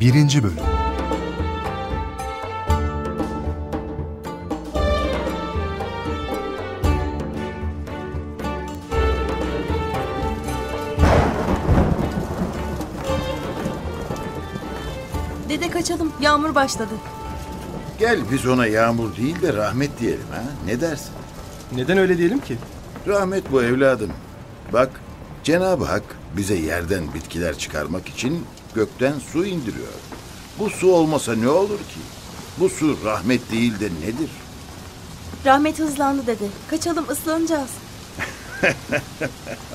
Birinci Bölüm Dede kaçalım. Yağmur başladı. Gel biz ona yağmur değil de rahmet diyelim ha. Ne dersin? Neden öyle diyelim ki? Rahmet bu evladım. Bak Cenab-ı Hak bize yerden bitkiler çıkarmak için gökten su indiriyor. Bu su olmasa ne olur ki? Bu su rahmet değil de nedir? Rahmet hızlandı dede. Kaçalım ıslanacağız.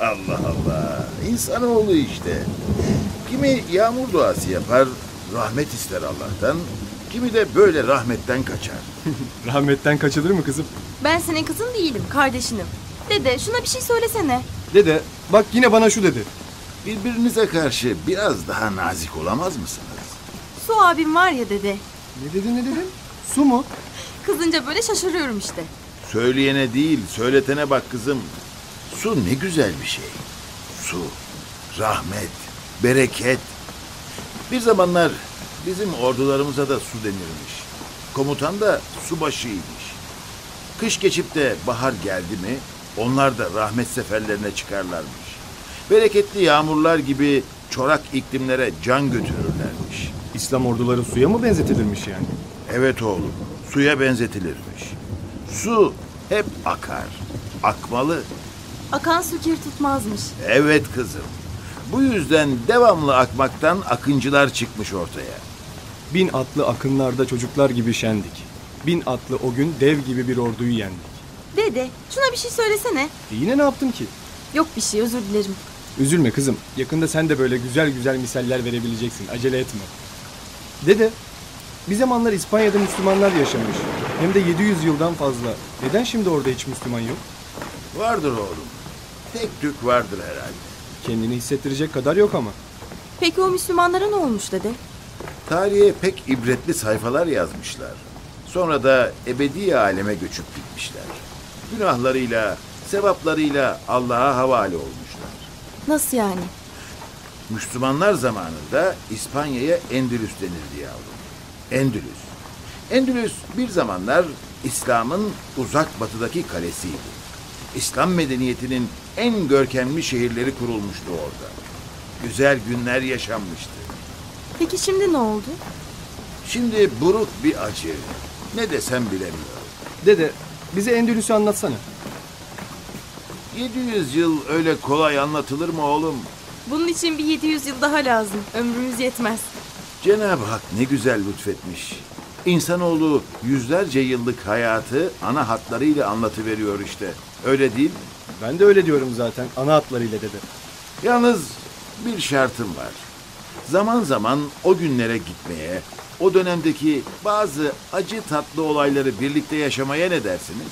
Allah Allah. İnsanoğlu işte. Kimi yağmur duası yapar, rahmet ister Allah'tan. Kimi de böyle rahmetten kaçar. Rahmetten kaçılır mı kızım? Ben senin kızın değilim. Kardeşinim. Dede şuna bir şey söylesene. Dede bak yine bana şu dedi. Birbirinize karşı biraz daha nazik olamaz mısınız? Su abim var ya dede. Ne dedin ne dedin? Su mu? Kızınca böyle şaşırıyorum işte. Söyleyene değil, söyletene bak kızım. Su ne güzel bir şey. Su, rahmet, bereket. Bir zamanlar bizim ordularımıza da su denirmiş. Komutan da subaşıymış. Kış geçip de bahar geldi mi onlar da rahmet seferlerine çıkarlarmış. Bereketli yağmurlar gibi çorak iklimlere can götürürlermiş. İslam orduları suya mı benzetilirmiş yani? Evet oğlum, suya benzetilirmiş. Su hep akar, akmalı. Akan su kir tutmazmış. Evet kızım. Bu yüzden devamlı akmaktan akıncılar çıkmış ortaya. Bin atlı akınlarda çocuklar gibi şendik. Bin atlı o gün dev gibi bir orduyu yendik. Dede şuna bir şey söylesene. E yine ne yaptım ki? Yok bir şey özür dilerim. Üzülme kızım. Yakında sen de böyle güzel güzel misaller verebileceksin. Acele etme. Dede, bir zamanlar İspanya'da Müslümanlar yaşamış. Hem de 700 yıldan fazla. Neden şimdi orada hiç Müslüman yok? Vardır oğlum. Tek tük vardır herhalde. Kendini hissettirecek kadar yok ama. Peki o Müslümanlara ne olmuş dede? Tarihe pek ibretli sayfalar yazmışlar. Sonra da ebedi aleme göçüp gitmişler. Günahlarıyla, sevaplarıyla Allah'a havale olmuşlar. Nasıl yani? Müslümanlar zamanında İspanya'ya Endülüs denirdi yavrum. Endülüs. Endülüs bir zamanlar İslam'ın uzak batıdaki kalesiydi. İslam medeniyetinin en görkemli şehirleri kurulmuştu orada. Güzel günler yaşanmıştı. Peki şimdi ne oldu? Şimdi buruk bir acı. Ne desem bilemiyorum. Dede, bize Endülüs'ü anlatsana. 700 yıl öyle kolay anlatılır mı oğlum? Bunun için bir 700 yıl daha lazım. Ömrümüz yetmez. Cenab-ı Hak ne güzel lütfetmiş. İnsanoğlu yüzlerce yıllık hayatı ana hatlarıyla anlatıveriyor işte. Öyle değil mi? Ben de öyle diyorum zaten. Ana hatlarıyla dede. Yalnız bir şartım var. Zaman zaman o günlere gitmeye, o dönemdeki bazı acı tatlı olayları birlikte yaşamaya ne dersiniz?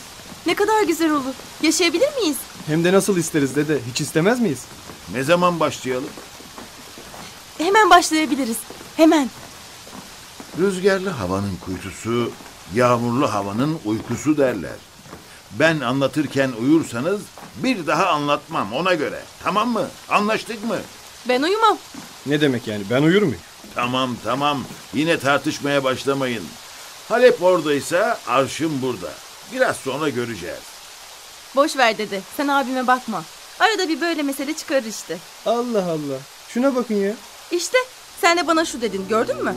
Ne kadar güzel olur. Yaşayabilir miyiz? Hem de nasıl isteriz dede? Hiç istemez miyiz? Ne zaman başlayalım? Hemen başlayabiliriz. Hemen. Rüzgarlı havanın kuytusu, yağmurlu havanın uykusu derler. Ben anlatırken uyursanız bir daha anlatmam ona göre. Tamam mı? Anlaştık mı? Ben uyumam. Ne demek yani? Ben uyur muyum? Tamam tamam. Yine tartışmaya başlamayın. Halep oradaysa arşım burada. Biraz sonra göreceğiz. Boş ver dede. Sen abime bakma. Arada bir böyle mesele çıkarır işte. Allah Allah. Şuna bakın ya. İşte sen de bana şu dedin gördün mü?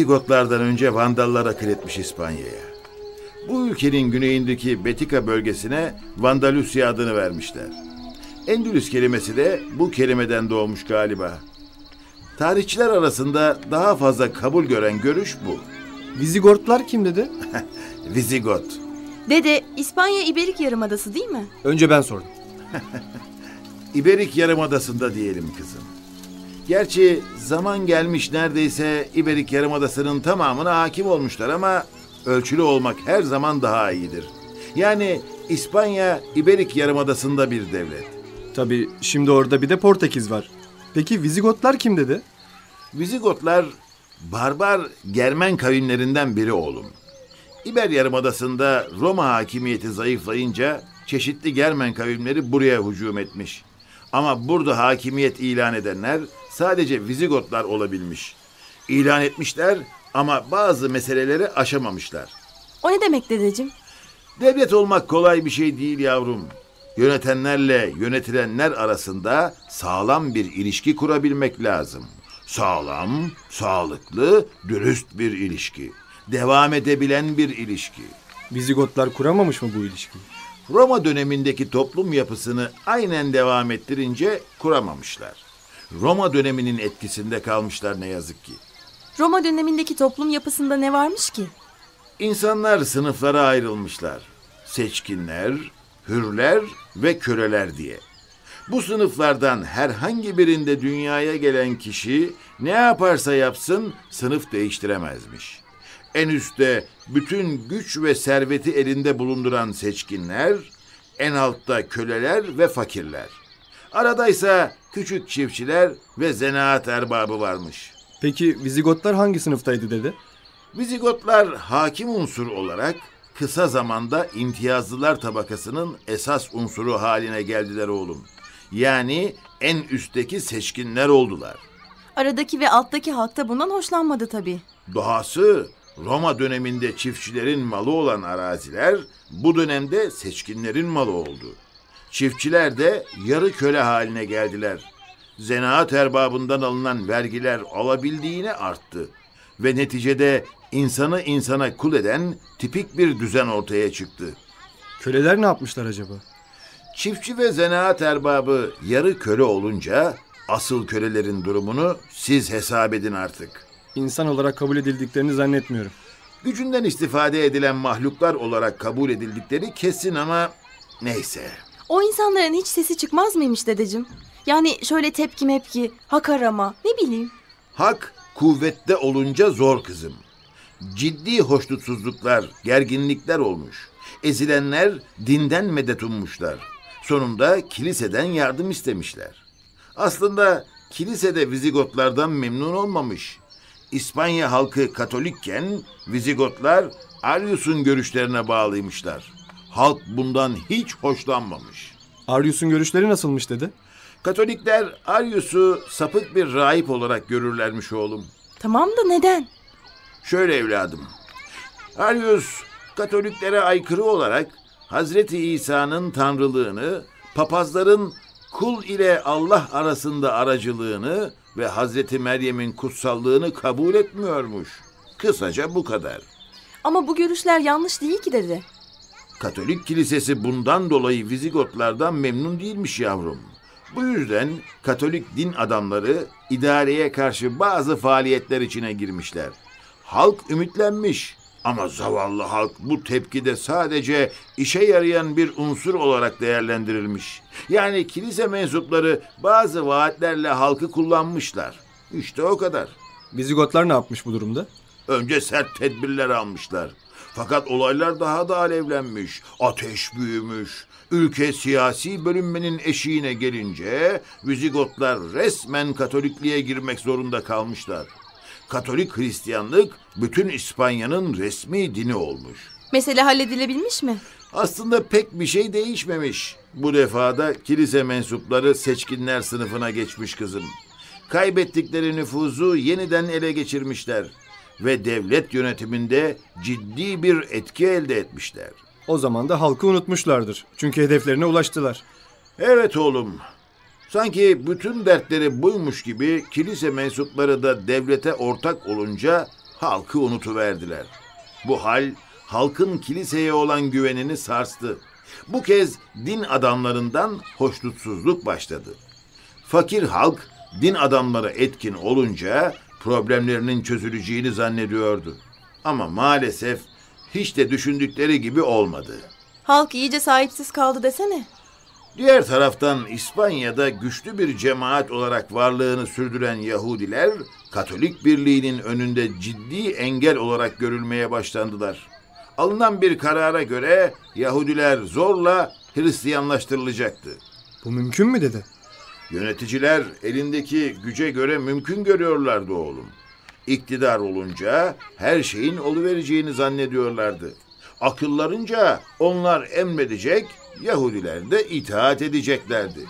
Vizigotlardan önce Vandallar akıl etmiş İspanya'ya. Bu ülkenin güneyindeki Betika bölgesine Vandalüsya adını vermişler. Endülüs kelimesi de bu kelimeden doğmuş galiba. Tarihçiler arasında daha fazla kabul gören görüş bu. Vizigortlar kim dedi? Vizigot. Dede İspanya İberik Yarımadası değil mi? Önce ben sordum. İberik Yarımadası'nda diyelim kızım. Gerçi zaman gelmiş neredeyse İberik Yarımadası'nın tamamına hakim olmuşlar ama ölçülü olmak her zaman daha iyidir. Yani İspanya İberik Yarımadası'nda bir devlet. Tabii şimdi orada bir de Portekiz var. Peki Vizigotlar kim dedi? Vizigotlar barbar Germen kavimlerinden biri oğlum. İber Yarımadası'nda Roma hakimiyeti zayıflayınca çeşitli Germen kavimleri buraya hücum etmiş. Ama burada hakimiyet ilan edenler sadece Vizigotlar olabilmiş. İlan etmişler ama bazı meseleleri aşamamışlar. O ne demek dedeciğim? Devlet olmak kolay bir şey değil yavrum. Yönetenlerle yönetilenler arasında sağlam bir ilişki kurabilmek lazım. Sağlam, sağlıklı, dürüst bir ilişki. Devam edebilen bir ilişki. Vizigotlar kuramamış mı bu ilişkiyi? Roma dönemindeki toplum yapısını aynen devam ettirince kuramamışlar. Roma döneminin etkisinde kalmışlar ne yazık ki. Roma dönemindeki toplum yapısında ne varmış ki? İnsanlar sınıflara ayrılmışlar. Seçkinler, hürler ve köleler diye. Bu sınıflardan herhangi birinde dünyaya gelen kişi ne yaparsa yapsın sınıf değiştiremezmiş. En üstte bütün güç ve serveti elinde bulunduran seçkinler, en altta köleler ve fakirler. Aradaysa küçük çiftçiler ve zanaat erbabı varmış. Peki Vizigotlar hangi sınıftaydı dedi? Vizigotlar hakim unsur olarak kısa zamanda imtiyazlılar tabakasının esas unsuru haline geldiler oğlum. Yani en üstteki seçkinler oldular. Aradaki ve alttaki halk da bundan hoşlanmadı tabii. Dahası Roma döneminde çiftçilerin malı olan araziler bu dönemde seçkinlerin malı oldu. Çiftçiler de yarı köle haline geldiler. Zanaat erbabından alınan vergiler alabildiğine arttı ve neticede insanı insana kul eden tipik bir düzen ortaya çıktı. Köleler ne yapmışlar acaba? Çiftçi ve zanaat erbabı yarı köle olunca asıl kölelerin durumunu siz hesap edin artık. İnsan olarak kabul edildiklerini zannetmiyorum. Gücünden istifade edilen mahluklar olarak kabul edildikleri kesin ama neyse. O insanların hiç sesi çıkmaz mıymış dedeciğim? Yani şöyle tepki mepki, hak arama, ne bileyim. Hak kuvvette olunca zor kızım. Ciddi hoşnutsuzluklar, gerginlikler olmuş. Ezilenler dinden medet ummuşlar. Sonunda kiliseden yardım istemişler. Aslında kilisede Vizigotlardan memnun olmamış. İspanya halkı Katolikken Vizigotlar Arius'un görüşlerine bağlıymışlar. Halk bundan hiç hoşlanmamış. Arius'un görüşleri nasılmış dedi? Katolikler Arius'u sapık bir rahip olarak görürlermiş oğlum. Tamam da neden? Şöyle evladım. Arius Katoliklere aykırı olarak Hazreti İsa'nın tanrılığını, papazların kul ile Allah arasında aracılığını ve Hazreti Meryem'in kutsallığını kabul etmiyormuş. Kısaca bu kadar. Ama bu görüşler yanlış değil ki dede. Katolik kilisesi bundan dolayı Vizigotlardan memnun değilmiş yavrum. Bu yüzden Katolik din adamları idareye karşı bazı faaliyetler içine girmişler. Halk ümitlenmiş ama zavallı halk bu tepkide sadece işe yarayan bir unsur olarak değerlendirilmiş. Yani kilise mensupları bazı vaatlerle halkı kullanmışlar. İşte o kadar. Vizigotlar ne yapmış bu durumda? Önce sert tedbirler almışlar. Fakat olaylar daha da alevlenmiş. Ateş büyümüş. Ülke siyasi bölünmenin eşiğine gelince Vizigotlar resmen Katolikliğe girmek zorunda kalmışlar. Katolik Hristiyanlık bütün İspanya'nın resmi dini olmuş. Mesele halledilebilmiş mi? Aslında pek bir şey değişmemiş. Bu defada kilise mensupları seçkinler sınıfına geçmiş kızım. Kaybettikleri nüfuzu yeniden ele geçirmişler ve devlet yönetiminde ciddi bir etki elde etmişler. O zaman da halkı unutmuşlardır. Çünkü hedeflerine ulaştılar. Evet oğlum. Sanki bütün dertleri buymuş gibi kilise mensupları da devlete ortak olunca halkı unutuverdiler. Bu hal halkın kiliseye olan güvenini sarstı. Bu kez din adamlarından hoşnutsuzluk başladı. Fakir halk din adamları etkin olunca problemlerinin çözüleceğini zannediyordu. Ama maalesef hiç de düşündükleri gibi olmadı. Halk iyice sahipsiz kaldı desene. Diğer taraftan İspanya'da güçlü bir cemaat olarak varlığını sürdüren Yahudiler, Katolik Birliği'nin önünde ciddi engel olarak görülmeye başlandılar. Alınan bir karara göre Yahudiler zorla Hristiyanlaştırılacaktı. Bu mümkün mü dede? Yöneticiler elindeki güce göre mümkün görüyorlardı oğlum. İktidar olunca her şeyin oluvereceğini zannediyorlardı. Akıllarınca onlar emredecek, Yahudiler de itaat edeceklerdi.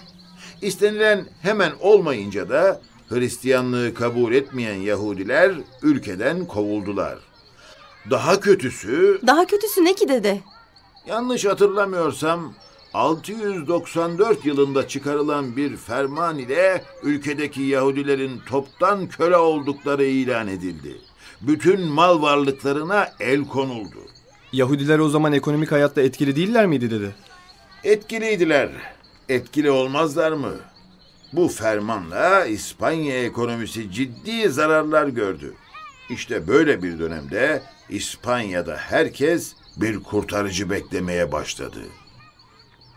İstenilen hemen olmayınca da Hristiyanlığı kabul etmeyen Yahudiler ülkeden kovuldular. Daha kötüsü Daha kötüsü ne ki dede? Yanlış hatırlamıyorsam 694 yılında çıkarılan bir ferman ile ülkedeki Yahudilerin toptan köle oldukları ilan edildi. Bütün mal varlıklarına el konuldu. Yahudiler o zaman ekonomik hayatta etkili değiller miydi dede? Etkiliydiler. Etkili olmazlar mı? Bu fermanla İspanya ekonomisi ciddi zararlar gördü. İşte böyle bir dönemde İspanya'da herkes bir kurtarıcı beklemeye başladı.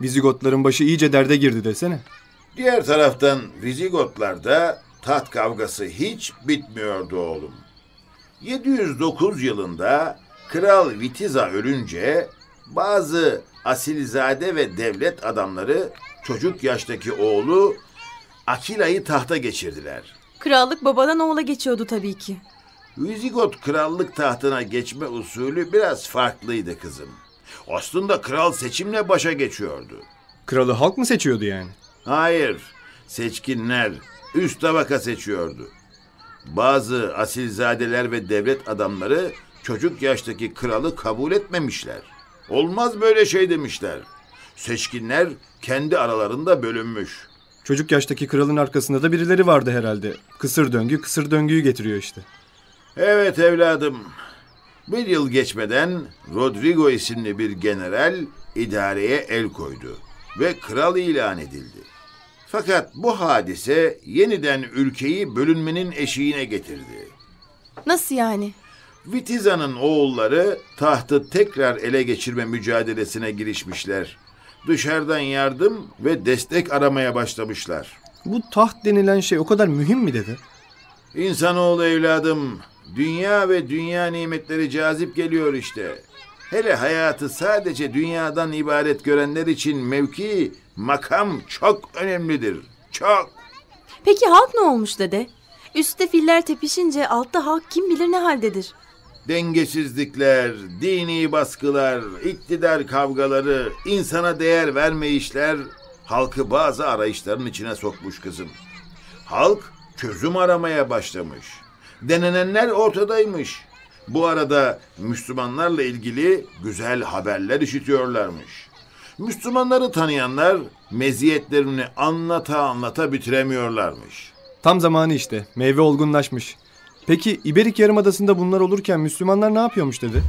Vizigotların başı iyice derde girdi desene. Diğer taraftan Vizigotlarda taht kavgası hiç bitmiyordu oğlum. 709 yılında Kral Vitiza ölünce bazı asilzade ve devlet adamları çocuk yaştaki oğlu Akila'yı tahta geçirdiler. Krallık babadan oğula geçiyordu tabii ki. Vizigot krallık tahtına geçme usulü biraz farklıydı kızım. Aslında kral seçimle başa geçiyordu. Kralı halk mı seçiyordu yani? Hayır, seçkinler üst tabaka seçiyordu. Bazı asilzadeler ve devlet adamları çocuk yaştaki kralı kabul etmemişler. Olmaz böyle şey demişler. Seçkinler kendi aralarında bölünmüş. Çocuk yaştaki kralın arkasında da birileri vardı herhalde. Kısır döngü kısır döngüyü getiriyor işte. Evet evladım. Bir yıl geçmeden Rodrigo isimli bir general idareye el koydu ve kral ilan edildi. Fakat bu hadise yeniden ülkeyi bölünmenin eşiğine getirdi. Nasıl yani? Vitiza'nın oğulları tahtı tekrar ele geçirme mücadelesine girişmişler. Dışarıdan yardım ve destek aramaya başlamışlar. Bu taht denilen şey o kadar mühim mi dede? İnsanoğlu evladım, dünya ve dünya nimetleri cazip geliyor işte. Hele hayatı sadece dünyadan ibaret görenler için mevki, makam çok önemlidir. Çok. Peki halk ne olmuş dede? Üstte filler tepişince altta halk kim bilir ne haldedir. Dengesizlikler, dini baskılar, iktidar kavgaları, insana değer vermeyişler halkı bazı arayışların içine sokmuş kızım. Halk çözüm aramaya başlamış. Denenenler ortadaymış. Bu arada Müslümanlarla ilgili güzel haberler işitiyorlarmış. Müslümanları tanıyanlar meziyetlerini anlata anlata bitiremiyorlarmış. Tam zamanı işte. Meyve olgunlaşmış. Peki İberik Yarımadası'nda bunlar olurken Müslümanlar ne yapıyormuş dedi?